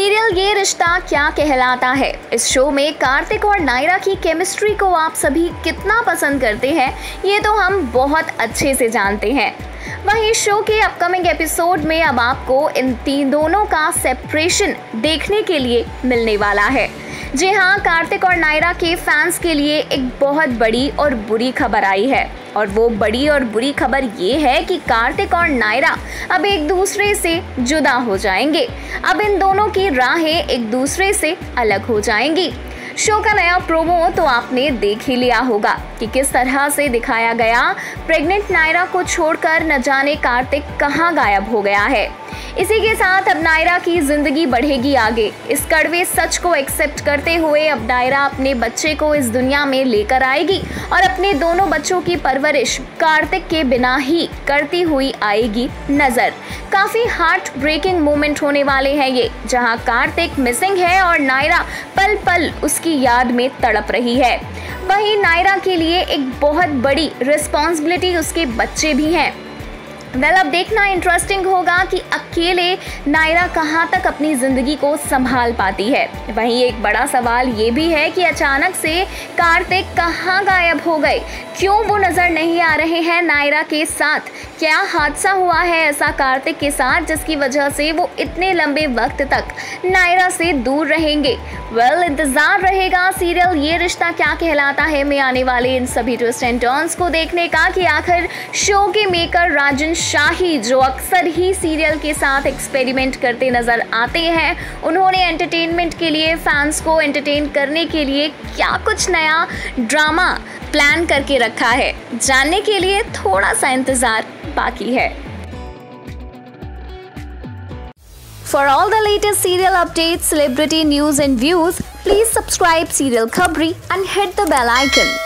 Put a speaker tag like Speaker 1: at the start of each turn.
Speaker 1: ये रिश्ता क्या कहलाता है? इस शो में कार्तिक और नायरा की केमिस्ट्री को आप सभी कितना पसंद करते हैं, ये तो हम बहुत अच्छे से जानते हैं। वहीं शो के अपकमिंग एपिसोड में अब आपको इन तीन दोनों का सेपरेशन देखने के लिए मिलने वाला है। जी हाँ कार्तिक और नायरा के फैंस के लिए एक बहुत बड़ी और बुरी खबर आई है। और वो बड़ी और बुरी खबर ये है कि कार्तिक और नायरा अब एक दूसरे से जुदा हो जाएँगे। अब इन दोनों की राहें एक दूसरे से अलग हो जाएँगी। शो का नया प्रोमो तो आपने देख ही लिया होगा कि किस तरह से दिखाया गया। प्रेग्नेंट नायरा को छोड़कर न जाने कार्तिक कहाँ गायब हो गया है। इसी के साथ अब नायरा की ज़िंदगी बढ़ेगी आगे। इस कड़वे सच को एक्सेप्ट करते हुए अब नायरा अपने बच्चे को इस दुनिया में लेकर आएगी और अपने दोनों बच्चों की परवरिश कार्तिक के बिना ही करती हुई आएगी नज़र। काफ़ी हार्ट ब्रेकिंग मोमेंट होने वाले हैं ये, जहाँ कार्तिक मिसिंग है और नायरा पल पल उसकी याद में तड़प रही है। वहीं नायरा के लिए एक बहुत बड़ी रिस्पॉन्सिबिलिटी उसके बच्चे भी हैं। वेल well, अब देखना इंटरेस्टिंग होगा कि अकेले नायरा कहाँ तक अपनी ज़िंदगी को संभाल पाती है। वहीं एक बड़ा सवाल ये भी है कि अचानक से कार्तिक कहाँ गायब हो गए? क्यों वो नज़र नहीं आ रहे हैं नायरा के साथ? क्या हादसा हुआ है ऐसा कार्तिक के साथ जिसकी वजह से वो इतने लंबे वक्त तक नायरा से दूर रहेंगे? वेल well, इंतज़ार रहेगा सीरियल। ये रिश्ता क्या कहलाता है? में आने वाले इन सभी ट्विस्ट एंड टर्न्स को देखने का कि आखिर शो के मेकर राजन शाही जो अक्सर ही सीरियल के साथ एक्सपेरिमेंट करते नज़र आते हैं। उन्होंने एंटरटेनमेंट के लिए फैंस को एंटरटेन करने के लिए क्या कुछ नया ड्रामा प्लान करके रखा है? जानने के लिए थोड़ा सा इंतज़ार बाकी है। For all the latest serial updates, celebrity news and views, please subscribe Serial Khabri and hit the bell icon.